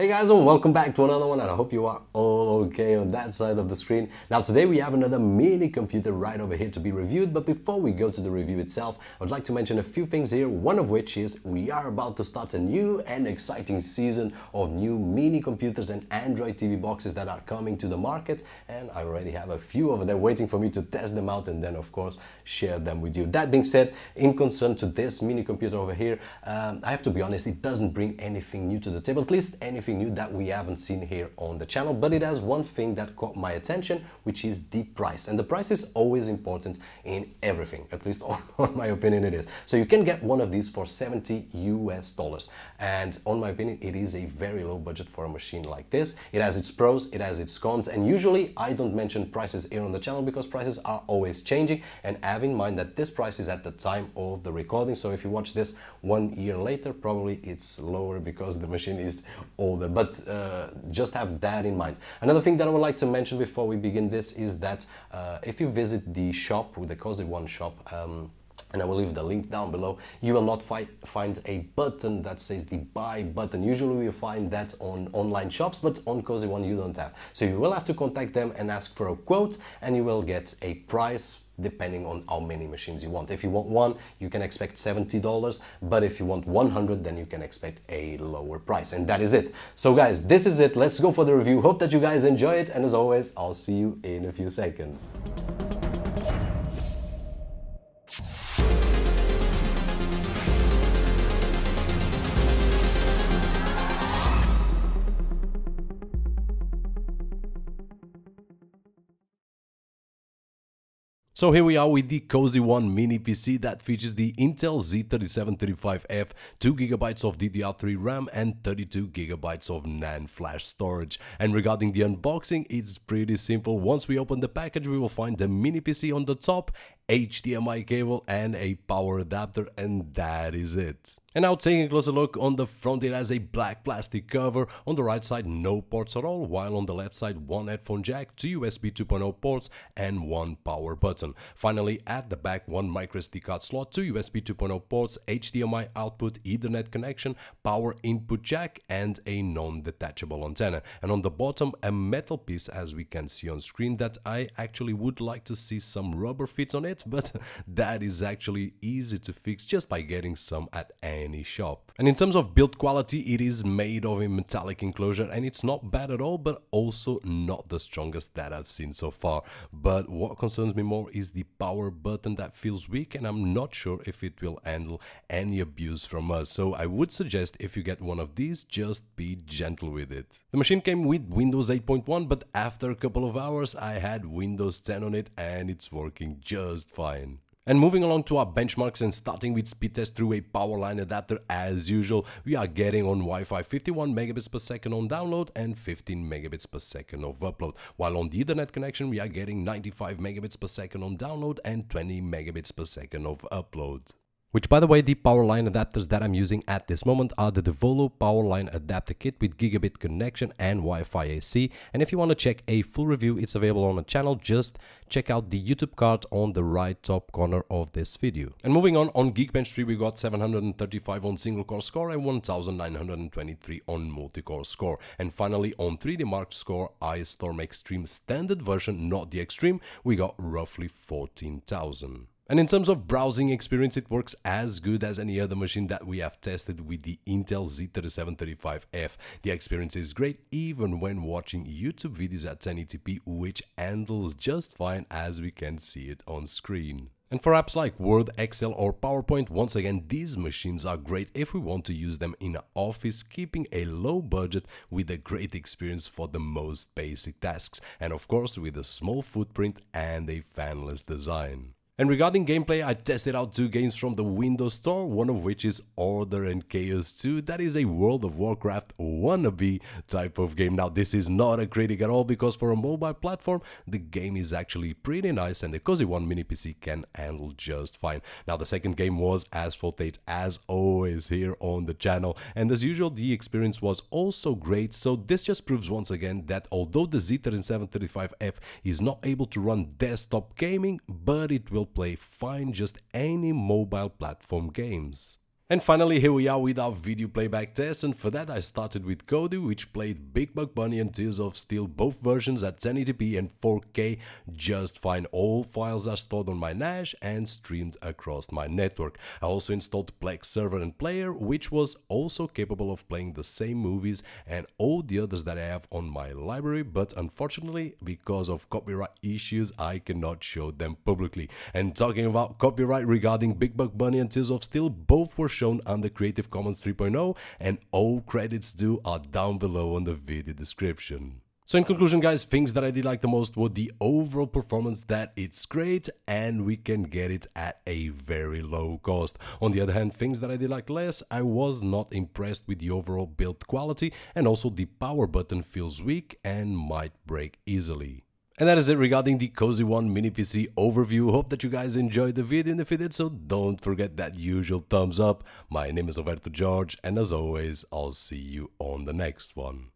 Hey guys and welcome back to another one and I hope you are all okay on that side of the screen. Now today we have another mini computer right over here to be reviewed but before we go to the review itself I would like to mention a few things here one of which is we are about to start a new and exciting season of new mini computers and Android TV boxes that are coming to the market and I already have a few over there waiting for me to test them out and then of course share them with you. That being said in concern to this mini computer over here um, I have to be honest it doesn't bring anything new to the table at least anything new that we haven't seen here on the channel, but it has one thing that caught my attention, which is the price. And the price is always important in everything, at least on my opinion it is. So you can get one of these for 70 US dollars. And on my opinion, it is a very low budget for a machine like this. It has its pros, it has its cons, and usually I don't mention prices here on the channel because prices are always changing. And have in mind that this price is at the time of the recording. So if you watch this one year later, probably it's lower because the machine is old but uh, just have that in mind. Another thing that I would like to mention before we begin this is that uh, if you visit the shop the Cozyswan shop, um, and I will leave the link down below, you will not fi find a button that says the buy button. Usually you find that on online shops, but on Cozyswan you don't have. So you will have to contact them and ask for a quote and you will get a price depending on how many machines you want. If you want one, you can expect $70, but if you want 100, then you can expect a lower price. And that is it. So guys, this is it. Let's go for the review. Hope that you guys enjoy it. And as always, I'll see you in a few seconds. So here we are with the Cozyswan mini PC that features the Intel Z3735F, 2GB of DDR3 RAM and 32GB of NAND flash storage. And regarding the unboxing, it's pretty simple. Once we open the package, we will find the mini PC on the top HDMI cable and a power adapter and that is it. And now taking a closer look on the front it has a black plastic cover, on the right side no ports at all, while on the left side one headphone jack, two USB 2.0 ports and one power button. Finally at the back one microSD card slot, two USB 2.0 ports, HDMI output, ethernet connection, power input jack and a non-detachable antenna. And on the bottom a metal piece as we can see on screen that I actually would like to see some rubber fit on it but that is actually easy to fix just by getting some at any shop. And in terms of build quality, it is made of a metallic enclosure and it's not bad at all, but also not the strongest that I've seen so far. But what concerns me more is the power button that feels weak and I'm not sure if it will handle any abuse from us. So I would suggest if you get one of these, just be gentle with it. The machine came with Windows 8.1, but after a couple of hours, I had Windows 10 on it and it's working just fine. And moving along to our benchmarks and starting with speed test through a power line adapter as usual, we are getting on Wi-Fi 51 megabits per second on download and 15 megabits per second of upload. While on the Ethernet connection, we are getting 95 megabits per second on download and 20 megabits per second of upload. Which by the way, the power line adapters that I'm using at this moment are the Devolo power line adapter kit with gigabit connection and Wi-Fi AC. And if you want to check a full review, it's available on the channel. Just check out the YouTube card on the right top corner of this video. And moving on, on Geekbench 3 we got 735 on single core score and 1923 on multi-core score. And finally on 3D Mark score, Ice Storm Extreme standard version, not the Extreme, we got roughly 14,000. And in terms of browsing experience, it works as good as any other machine that we have tested with the Intel Z3735F. The experience is great even when watching YouTube videos at 1080p, which handles just fine as we can see it on screen. And for apps like Word, Excel or PowerPoint, once again, these machines are great if we want to use them in office, keeping a low budget with a great experience for the most basic tasks, and of course with a small footprint and a fanless design. And regarding gameplay, I tested out two games from the Windows Store, one of which is Order and Chaos 2. That is a World of Warcraft wannabe type of game. Now, this is not a critic at all because for a mobile platform, the game is actually pretty nice and the Cozyswan mini PC can handle just fine. Now, the second game was Asphalt 8 as always here on the channel. And as usual, the experience was also great. So this just proves once again that although the Z3735F is not able to run desktop gaming, but it will play fine just any mobile platform games. And finally here we are with our video playback test and for that I started with Kodi which played Big Buck Bunny and Tears of Steel both versions at 1080p and 4K just fine. All files are stored on my NAS and streamed across my network. I also installed Plex server and player which was also capable of playing the same movies and all the others that I have on my library but unfortunately because of copyright issues I cannot show them publicly. And talking about copyright regarding Big Buck Bunny and Tears of Steel both were shown under Creative Commons 3.0 and all credits due are down below on the video description. So in conclusion guys, things that I did like the most were the overall performance that it's great and we can get it at a very low cost. On the other hand, things that I did like less, I was not impressed with the overall build quality and also the power button feels weak and might break easily. And that is it regarding the Cozyswan mini PC overview. Hope that you guys enjoyed the video and if you did so, don't forget that usual thumbs up. My name is Roberto Jorge and as always, I'll see you on the next one.